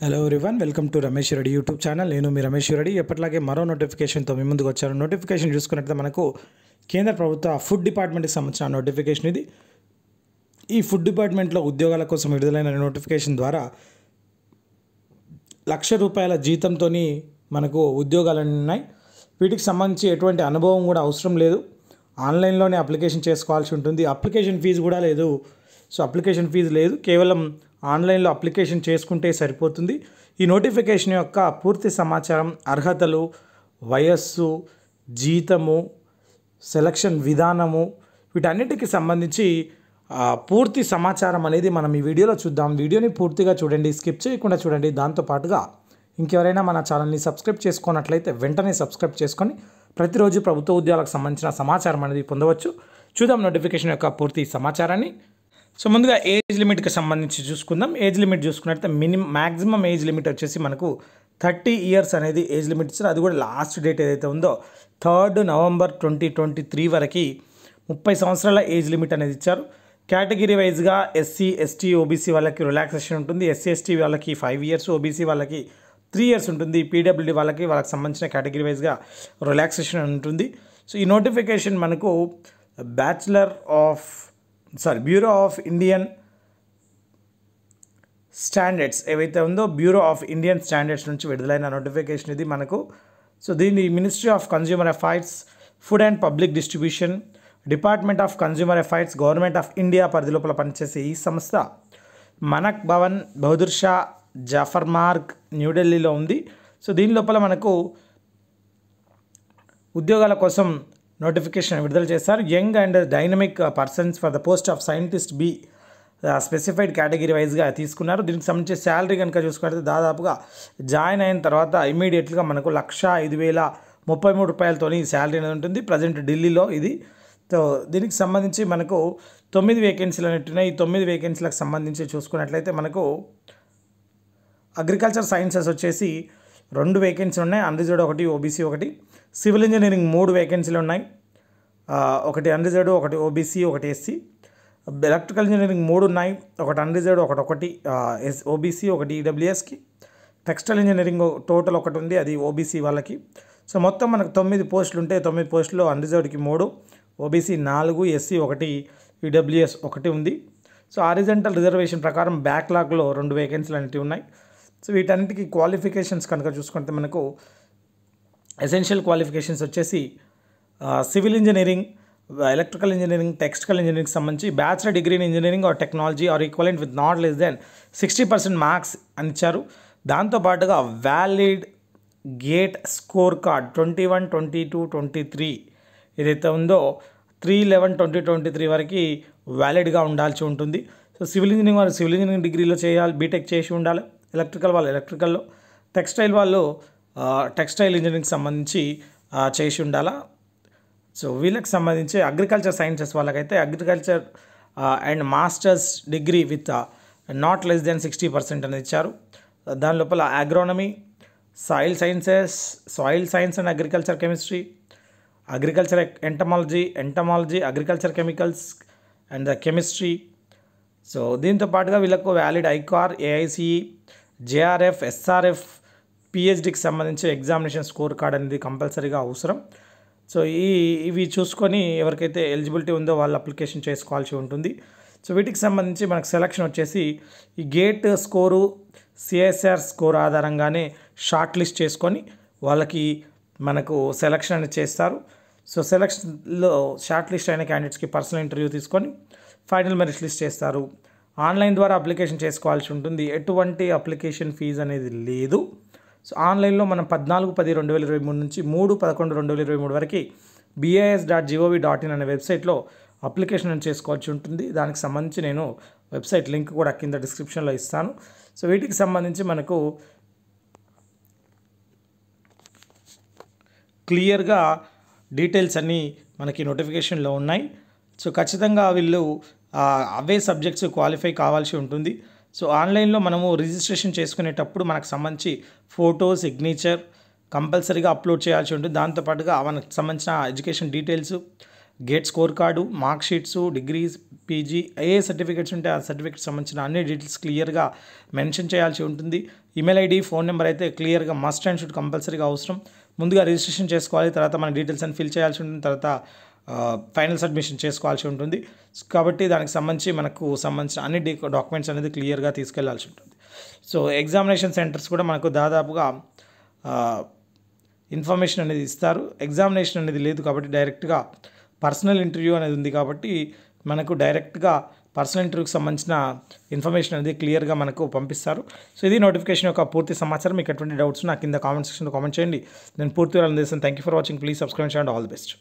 Hello everyone welcome to Ramesh Reddy YouTube channel నేను మీ రమేష్ రెడ్డి ఎప్పటిలాగే మరో నోటిఫికేషన్తో మీ ముందుకు వచ్చాను నోటిఫికేషన్ చూసుకున్నట్లయితే మనకు కేంద్ర ప్రభుత్వ ఫుడ్ డిపార్ట్మెంట్కి సంబంధించిన నోటిఫికేషన్ ఇది. ఈ ఫుడ్ డిపార్ట్మెంట్లో ఉద్యోగాల కోసం విడుదలైన నోటిఫికేషన్ ద్వారా లక్ష రూపాయల జీతంతో మనకు ఉద్యోగాలు ఉన్నాయి. వీటికి సంబంధించి ఎటువంటి అనుభవం కూడా అవసరం లేదు. ఆన్లైన్లోనే అప్లికేషన్ చేసుకోవాల్సి ఉంటుంది. అప్లికేషన్ ఫీజు కూడా లేదు. సో అప్లికేషన్ ఫీజు లేదు. కేవలం ఆన్లైన్లో అప్లికేషన్ చేసుకుంటే సరిపోతుంది. ఈ నోటిఫికేషన్ యొక్క పూర్తి సమాచారం అర్హతలు వయస్సు జీతము సెలక్షన్ విధానము వీటన్నిటికి సంబంధించి పూర్తి సమాచారం అనేది మనం ఈ వీడియోలో చూద్దాం. వీడియోని పూర్తిగా చూడండి స్కిప్ చేయకుండా చూడండి. దాంతోపాటుగా ఇంకెవరైనా మన ఛానల్ని సబ్స్క్రైబ్ చేసుకున్నట్లయితే వెంటనే సబ్స్క్రైబ్ చేసుకొని ప్రతిరోజు ప్రభుత్వ ఉద్యోగాలకు సంబంధించిన సమాచారం అనేది పొందవచ్చు. చూద్దాం నోటిఫికేషన్ యొక్క పూర్తి సమాచారాన్ని. సో ముందుగా ఏజ్ లిమిట్కి సంబంధించి చూసుకుందాం. ఏజ్ లిమిట్ చూసుకున్నట్లయితే మినిమం మ్యాక్సిమం ఏజ్ లిమిట్ వచ్చేసి మనకు థర్టీ ఇయర్స్ అనేది ఏజ్ లిమిట్ ఇచ్చారు. అది కూడా లాస్ట్ డేట్ ఏదైతే ఉందో third November twenty twenty three వరకు ముప్పై సంవత్సరాల ఏజ్ లిమిట్ అనేది ఇచ్చారు. కేటగిరీ వైజ్గా ఎస్సీ ఎస్టీ ఓబీసీ వాళ్ళకి రిలాక్సేషన్ ఉంటుంది. ఎస్సీ ఎస్టీ వాళ్ళకి ఫైవ్ ఇయర్స్ ఓబీసీ వాళ్ళకి త్రీ ఇయర్స్ ఉంటుంది. పీడబ్ల్యూడి వాళ్ళకి వాళ్ళకి సంబంధించిన కేటగిరీ వైజ్గా రిలాక్సేషన్ ఉంటుంది. సో ఈ నోటిఫికేషన్ మనకు bachelor of sorry bureau of Indian standards ఏవైతే ఉందో బ్యూరో ఆఫ్ ఇండియన్ స్టాండర్డ్స్ నుంచి విడుదలైన నోటిఫికేషన్ ఇది మనకు. సో దీన్ని ministry of consumer affairs food and public distribution department of consumer affairs government of India పరిధి లోపల పనిచేసే ఈ సంస్థ మనక్ భవన్ బహదూర్ షా జాఫర్ మార్గ్ న్యూఢిల్లీలో ఉంది. సో దీని లోపల మనకు ఉద్యోగాల కోసం నోటిఫికేషన్ విడుదల చేశారు. Young and dynamic persons for the post of scientist B specified category వైజ్గా తీసుకున్నారు. దీనికి సంబంధించి శాలరీ కనుక చూసుకుంటే దాదాపుగా జాయిన్ అయిన తర్వాత ఇమీడియట్గా మనకు లక్ష ఐదు వేల ముప్పై మూడు రూపాయలతోని శాలరీ అనేది ఉంటుంది. ప్రజెంట్ ఢిల్లీలో ఇది. సో దీనికి సంబంధించి మనకు తొమ్మిది వేకెన్సీలు అనేవి ఉన్నాయి. ఈ తొమ్మిది వేకెన్సీలకు సంబంధించి చూసుకున్నట్లయితే మనకు అగ్రికల్చర్ సైన్సెస్ వచ్చేసి రెండు వేకెన్సీలు ఉన్నాయి. అన్రిజర్వ్డ్ ఒకటి ఓబీసీ ఒకటి. సివిల్ ఇంజనీరింగ్ మూడు వేకెన్సీలు ఉన్నాయి. ఒకటి అన్రిజర్వ్డ్ ఒకటి ఓబీసీ ఒకటి ఎస్సీ ఎలక్ట్రికల్ ఇంజనీరింగ్ మూడు ఉన్నాయి. ఒకటి అన్రిజర్వ్డ్ ఒకటి ఒకటి ఎస్ ఓబీసీ ఒకటి ఈడబ్ల్యూఎస్కి టెక్స్టైల్ ఇంజనీరింగ్ టోటల్ ఒకటి ఉంది అది ఓబీసీ వాళ్ళకి. సో మొత్తం మనకు తొమ్మిది పోస్టులు ఉంటే తొమ్మిది పోస్టులు అన్రిజర్వ్డ్కి మూడు ఓబీసీ నాలుగు ఎస్సీ ఒకటి ఈడబ్ల్యూఎస్ ఒకటి ఉంది. సో ఆరిజెంటల్ రిజర్వేషన్ ప్రకారం బ్యాక్లాగ్లో రెండు వేకెన్సీలు అనేవి ఉన్నాయి. సో వీటన్నిటికీ క్వాలిఫికేషన్స్ కనుక చూసుకుంటే మనకు ఎసెన్షియల్ క్వాలిఫికేషన్స్ వచ్చేసి civil engineering electrical engineering textile engineering సంబంధించి bachelor degree in engineering or technology or equivalent with not less than sixty percent marks అని ఇచ్చారు. దాంతోపాటుగా valid GATE score card twenty one twenty two twenty three ఏదైతే ఉందో three eleven twenty twenty three వరకు వ్యాలిడ్గా ఉండాల్సి ఉంటుంది. సో సివిల్ ఇంజనీరింగ్ వాళ్ళు సివిల్ ఇంజనీరింగ్ డిగ్రీలో చేయాలి బీటెక్ చేసి ఉండాలి ఎలక్ట్రికల్ వాళ్ళు ఎలక్ట్రికల్లో టెక్స్టైల్ వాళ్ళు టెక్స్టైల్ ఇంజనీరింగ్ సంబంధించి చేసి ఉండాలా? సో వీళ్ళకి సంబంధించి అగ్రికల్చర్ సైన్సెస్ వాళ్ళకైతే agriculture and masters degree with not less than sixty percent అనేది ఇచ్చారు. దాని లోపల agronomy soil sciences soil science and agriculture chemistry agriculture entomology entomology agriculture chemicals and the chemistry so దీంతో పాటుగా వీళ్ళకు valid ICAR AICE JRF SRF పిహెచ్డికి సంబంధించి examination score card అనేది కంపల్సరీగా అవసరం. సో ఈ ఇవి చూసుకొని ఎవరికైతే ఎలిజిబిలిటీ ఉందో వాళ్ళు అప్లికేషన్ చేసుకోవాల్సి ఉంటుంది. సో వీటికి సంబంధించి మనకు సెలక్షన్ వచ్చేసి ఈ గేట్ స్కోరు సిఎస్ఆర్ స్కోర్ ఆధారంగానే షార్ట్ లిస్ట్ చేసుకొని వాళ్ళకి మనకు సెలక్షన్ అనేది చేస్తారు. సో సెలక్షన్లో షార్ట్ లిస్ట్ అయిన క్యాండిడేట్స్కి పర్సనల్ ఇంటర్వ్యూ తీసుకొని ఫైనల్ మెరిట్ లిస్ట్ చేస్తారు. ఆన్లైన్ ద్వారా అప్లికేషన్ చేసుకోవాల్సి ఉంటుంది. ఎటువంటి అప్లికేషన్ ఫీజు అనేది లేదు. సో ఆన్లైన్లో మనం పద్నాలుగు పది రెండు వేల ఇరవై మూడు నుంచి మూడు పదకొండు రెండు వేల ఇరవై మూడు వరకు BIS dot GOV dot in అనే వెబ్సైట్లో అప్లికేషన్ అని చేసుకోవాల్సి ఉంటుంది. దానికి సంబంధించి నేను వెబ్సైట్ లింక్ కూడా కింద డిస్క్రిప్షన్లో ఇస్తాను. సో వీటికి సంబంధించి మనకు క్లియర్గా డీటెయిల్స్ అన్నీ మనకి నోటిఫికేషన్లో ఉన్నాయి. సో ఖచ్చితంగా వీళ్ళు అవే సబ్జెక్ట్స్ క్వాలిఫై కావాల్సి ఉంటుంది. సో ఆన్లైన్లో మనము రిజిస్ట్రేషన్ చేసుకునేటప్పుడు మనకు సంబంధించి ఫోటో సిగ్నేచర్ కంపల్సరీగా అప్లోడ్ చేయాల్సి ఉంటుంది. దాంతోపాటుగా మనకు సంబంధించిన education details GATE score card mark sheets degrees PG ఏ సర్టిఫికేట్స్ ఉంటే ఆ సర్టిఫికేట్ సంబంధించిన అన్ని డీటెయిల్స్ క్లియర్గా మెన్షన్ చేయాల్సి ఉంటుంది. ఈమెయిల్ ఐడి ఫోన్ నెంబర్ అయితే క్లియర్గా మస్ట్ అండ్ షుడ్ కంపల్సరీగా అవసరం. ముందుగా రిజిస్ట్రేషన్ చేసుకోవాలి. తర్వాత మన డీటెయిల్స్ అని ఫిల్ చేయాల్సి ఉంటుంది. తర్వాత ఫైనల్ సబ్మిషన్ చేసుకోవాల్సి ఉంటుంది. కాబట్టి దానికి సంబంధించి మనకు సంబంధించిన అన్ని డాక్యుమెంట్స్ అనేది క్లియర్గా తీసుకెళ్ళాల్సి ఉంటుంది. సో ఎగ్జామినేషన్ సెంటర్స్ కూడా మనకు దాదాపుగా ఇన్ఫర్మేషన్ అనేది ఇస్తారు. ఎగ్జామినేషన్ అనేది లేదు కాబట్టి డైరెక్ట్గా పర్సనల్ ఇంటర్వ్యూ అనేది ఉంది కాబట్టి మనకు డైరెక్ట్గా పర్సనల్ ఇంటర్వ్యూకి సంబంధించిన ఇన్ఫర్మేషన్ అనేది క్లియర్గా మనకు పంపిస్తారు. సో ఇది నోటిఫికేషన్ యొక్క పూర్తి సమాచారం. మీకు ఎటువంటి డౌట్స్ నా కింద కామెంట్ సెక్షన్లో కామెంట్ చేయండి. నేను పూర్తి వివరాలు అందిస్తాను. Thank you for watching. Please subscribe చేయండి ఆల్ ది బెస్ట్.